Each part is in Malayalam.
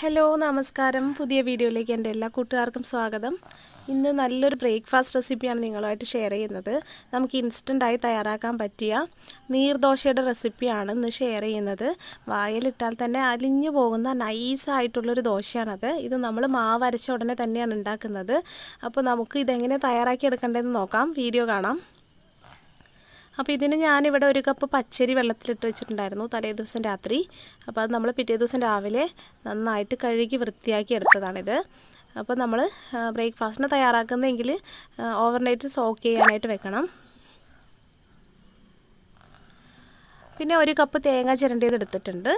ഹലോ നമസ്കാരം. പുതിയ വീഡിയോയിലേക്ക് എന്റെ എല്ലാ കൂട്ടുകാർക്കും സ്വാഗതം. ഇന്ന് നല്ലൊരു ബ്രേക്ക്ഫാസ്റ്റ് റെസിപ്പിയാണ് നിങ്ങളുമായിട്ട് ഷെയർ ചെയ്യുന്നത്. നമുക്ക് ഇൻസ്റ്റന്റായി തയ്യാറാക്കാൻ പറ്റിയ നീർദോശയുടെ റെസിപ്പിയാണ് ഇന്ന് ഷെയർ ചെയ്യുന്നത്. വായലിട്ടാൽ തന്നെ അലിഞ്ഞു പോകുന്ന നൈസായിട്ടുള്ളൊരു ദോശയാണത്. ഇത് നമ്മൾ മാവ് അരച്ച ഉടനെ തന്നെയാണ് ഉണ്ടാക്കുന്നത്. അപ്പോൾ നമുക്ക് ഇതെങ്ങനെ തയ്യാറാക്കി എടുക്കേണ്ടതെന്ന് നോക്കാം. വീഡിയോ കാണാം. അപ്പോൾ ഇതിന് ഞാനിവിടെ ഒരു കപ്പ് പച്ചരി വെള്ളത്തിലിട്ട് വെച്ചിട്ടുണ്ടായിരുന്നു തലേ ദിവസം രാത്രി. അപ്പോൾ അത് നമ്മൾ പിറ്റേ ദിവസം രാവിലെ നന്നായിട്ട് കഴുകി വൃത്തിയാക്കി എടുത്തതാണിത്. അപ്പോൾ നമ്മൾ ബ്രേക്ക്ഫാസ്റ്റിന് തയ്യാറാക്കുന്നതെങ്കിൽ ഓവർനൈറ്റ് സോക്ക് ചെയ്യാനായിട്ട് വെക്കണം. പിന്നെ ഒരു കപ്പ് തേങ്ങ ചിരണ്ടിയത് എടുത്തിട്ടുണ്ട്.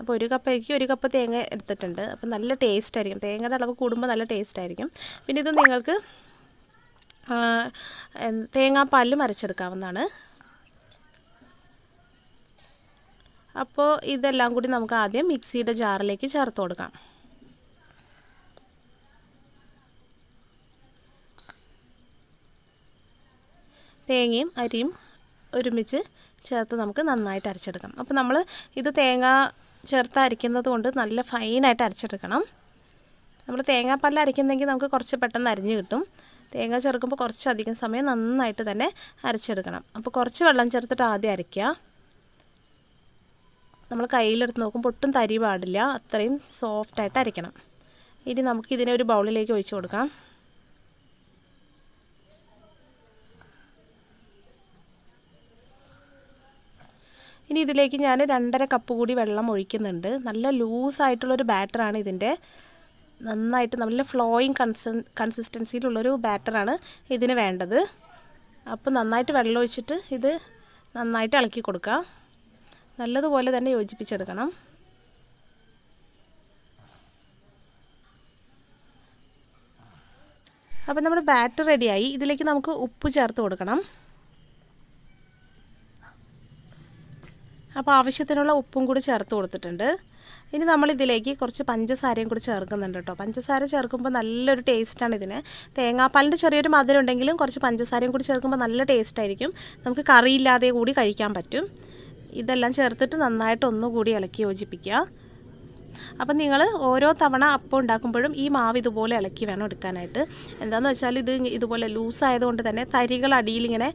അപ്പോൾ ഒരു കപ്പയ്ക്ക് ഒരു കപ്പ് തേങ്ങ എടുത്തിട്ടുണ്ട്. അപ്പോൾ നല്ല ടേസ്റ്റ് ആയിരിക്കും. തേങ്ങയുടെ അളവ് കൂടുമ്പോൾ നല്ല ടേസ്റ്റ് ആയിരിക്കും. പിന്നെ ഇത് നിങ്ങൾക്ക് തേങ്ങാപ്പാലിലും അരച്ചെടുക്കാവുന്നതാണ് അപ്പോൾ ഇതെല്ലാം കൂടി നമുക്ക് ആദ്യം മിക്സിയുടെ ജാറിലേക്ക് ചേർത്ത് കൊടുക്കാം. തേങ്ങയും അരിയും ഒരുമിച്ച് ചേർത്ത് നമുക്ക് നന്നായിട്ട് അരച്ചെടുക്കാം. അപ്പോൾ നമ്മൾ ഇത് തേങ്ങ ചേർത്ത് അരയ്ക്കുന്നത് കൊണ്ട് നല്ല ഫൈനായിട്ട് അരച്ചെടുക്കണം. നമ്മൾ തേങ്ങാപ്പാൽ അരയ്ക്കുന്നെങ്കിൽ നമുക്ക് കുറച്ച് പെട്ടെന്ന് അരിഞ്ഞ് കിട്ടും. തേങ്ങ ചേർക്കുമ്പോൾ കുറച്ചധികം സമയം നന്നായിട്ട് തന്നെ അരച്ചെടുക്കണം. അപ്പോൾ കുറച്ച് വെള്ളം ചേർത്തിട്ട് ആദ്യം അരയ്ക്കുക. നമ്മൾ കയ്യിലെടുത്ത് നോക്കുമ്പോൾ ഒട്ടും തരി പാടില്ല. അത്രയും സോഫ്റ്റായിട്ട് അരയ്ക്കണം. ഇനി നമുക്ക് ഇതിനെ ഒരു ബൗളിലേക്ക് ഒഴിച്ചു കൊടുക്കാം. ഇനി ഇതിലേക്ക് ഞാൻ രണ്ടര കപ്പ് കൂടി വെള്ളം ഒഴിക്കുന്നുണ്ട്. നല്ല ലൂസായിട്ടുള്ളൊരു ബാറ്ററാണ് ഇതിന്റെ. നന്നായിട്ട് നല്ല ഫ്ലോയിങ് കൺസ കൺസിസ്റ്റൻസിയിലുള്ളൊരു ബാറ്ററാണ് ഇതിന് വേണ്ടത്. അപ്പോൾ നന്നായിട്ട് വെള്ളം ഒഴിച്ചിട്ട് ഇത് നന്നായിട്ട് ഇളക്കി കൊടുക്കുക നല്ലതുപോലെ തന്നെ യോജിപ്പിച്ചെടുക്കണം. അപ്പോൾ നമ്മുടെ ബാറ്റർ റെഡിയായി. ഇതിലേക്ക് നമുക്ക് ഉപ്പ് ചേർത്ത് കൊടുക്കണം. അപ്പോൾ ആവശ്യത്തിനുള്ള ഉപ്പും കൂടി ചേർത്ത് കൊടുത്തിട്ടുണ്ട്. ഇനി നമ്മളിതിലേക്ക് കുറച്ച് പഞ്ചസാരയും കൂടി ചേർക്കുന്നുണ്ട് കേട്ടോ. പഞ്ചസാര ചേർക്കുമ്പോൾ നല്ലൊരു ടേസ്റ്റാണ് ഇതിന്. തേങ്ങാപ്പാലിന്റെ ചെറിയൊരു മധുരം ഉണ്ടെങ്കിലും കുറച്ച് പഞ്ചസാരയും കൂടി ചേർക്കുമ്പോൾ നല്ല ടേസ്റ്റായിരിക്കും നമുക്ക് കറിയില്ലാതെ കൂടി കഴിക്കാൻ പറ്റും. ഇതെല്ലാം ചേർത്തിട്ട് നന്നായിട്ട് ഒന്നുകൂടി ഇളക്കി യോജിപ്പിക്കുക. അപ്പം നിങ്ങൾ ഓരോ തവണ അപ്പം ഉണ്ടാക്കുമ്പോഴും ഈ മാവ് ഇതുപോലെ ഇളക്കി വേണം എടുക്കാനായിട്ട്. എന്താണെന്ന് വെച്ചാൽ ഇത് ഇതുപോലെ ലൂസായതുകൊണ്ട് തന്നെ തരികൾ അടിയിലിങ്ങനെ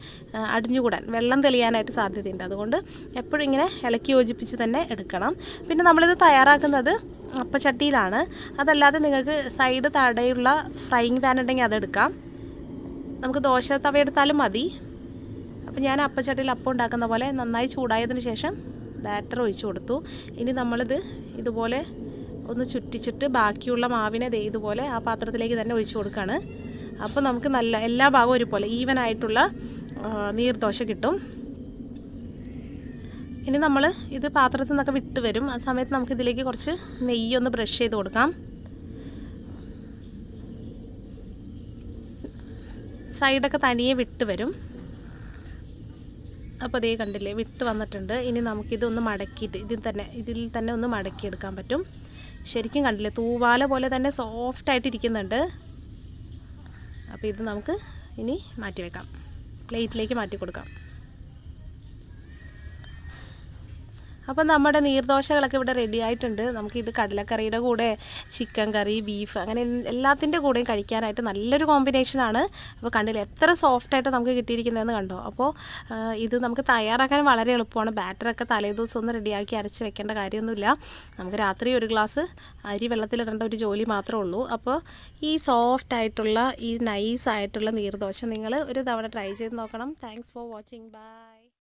അടിഞ്ഞുകൂടാൻ വെള്ളം തെളിയാനായിട്ട് സാധ്യതയുണ്ട്. അതുകൊണ്ട് എപ്പോഴും ഇങ്ങനെ ഇളക്കി യോജിപ്പിച്ച് തന്നെ എടുക്കണം. പിന്നെ നമ്മളിത് തയ്യാറാക്കുന്നത് അപ്പച്ചട്ടിയിലാണ്. അതല്ലാതെ നിങ്ങൾക്ക് സൈഡ് തടയുള്ള ഫ്രൈയിങ് പാൻ ഉണ്ടെങ്കിൽ അതെടുക്കാം നമുക്ക് ദോശ തവ എടുത്താലും മതി. അപ്പോൾ ഞാൻ അപ്പച്ചട്ടിയിൽ അപ്പം ഉണ്ടാക്കുന്ന പോലെ നന്നായി ചൂടായതിന് ശേഷം ബാറ്റർ ഒഴിച്ചു കൊടുത്തു. ഇനി നമ്മളിത് ഇതുപോലെ ഒന്ന് ചുറ്റിച്ചിട്ട് ബാക്കിയുള്ള മാവിനെ ദേ ഇതുപോലെ ആ പാത്രത്തിലേക്ക് തന്നെ ഒഴിച്ചു കൊടുക്കുകയാണ്. അപ്പോൾ നമുക്ക് നല്ല എല്ലാ ഭാഗവും ഒരുപോലെ ഈവൻ ആയിട്ടുള്ള നീർദോശ കിട്ടും. ഇനി നമ്മൾ ഇത് പാത്രത്തിൽ നിന്നൊക്കെ വിട്ട് വരും. ആ സമയത്ത് നമുക്ക് ഇതിലേക്ക് കുറച്ച് നെയ്യൊന്ന് ബ്രഷ് ചെയ്ത് കൊടുക്കാം. സൈഡൊക്കെ തനിയെ വിട്ട് വരും. അപ്പോൾ അതേ കണ്ടില്ലേ വിട്ട് വന്നിട്ടുണ്ട്. ഇനി നമുക്കിതൊന്ന് മടക്കിയിട്ട് ഇതിൽ തന്നെ ഇതിൽ തന്നെ ഒന്ന് മടക്കിയെടുക്കാൻ പറ്റും. ശരിക്കും കണ്ടില്ലേ തൂവാല പോലെ തന്നെ സോഫ്റ്റായിട്ട് ഇരിക്കുന്നുണ്ട്. അപ്പോൾ ഇത് നമുക്ക് ഇനി മാറ്റി വെക്കാം പ്ലേറ്റിലേക്ക് മാറ്റി കൊടുക്കാം അപ്പോൾ നമ്മുടെ നീർദോശകളൊക്കെ ഇവിടെ റെഡി ആയിട്ടുണ്ട്. നമുക്കിത് കടലക്കറിയുടെ കൂടെ ചിക്കൻ കറി ബീഫ് അങ്ങനെ എല്ലാത്തിന്റെ കൂടെയും കഴിക്കാനായിട്ട് നല്ലൊരു കോമ്പിനേഷനാണ് അപ്പോൾ കണ്ടില്ല എത്ര സോഫ്റ്റായിട്ട് നമുക്ക് കിട്ടിയിരിക്കുന്നതെന്ന് കണ്ടോ? അപ്പോൾ ഇത് നമുക്ക് തയ്യാറാക്കാൻ വളരെ എളുപ്പമാണ്. ബാറ്ററൊക്കെ തലേദിവസം ഒന്ന് റെഡിയാക്കി അരച്ച് വെക്കേണ്ട കാര്യമൊന്നുമില്ല. നമുക്ക് രാത്രി ഒരു ഗ്ലാസ് അരി വെള്ളത്തിലിടേണ്ട ഒരു ജോലി മാത്രമേ ഉള്ളൂ. അപ്പോൾ ഈ സോഫ്റ്റ് ആയിട്ടുള്ള ഈ നൈസ് ആയിട്ടുള്ള നീർദോശ നിങ്ങൾ ഒരു തവണ ട്രൈ ചെയ്ത് നോക്കണം. Thanks for watching bye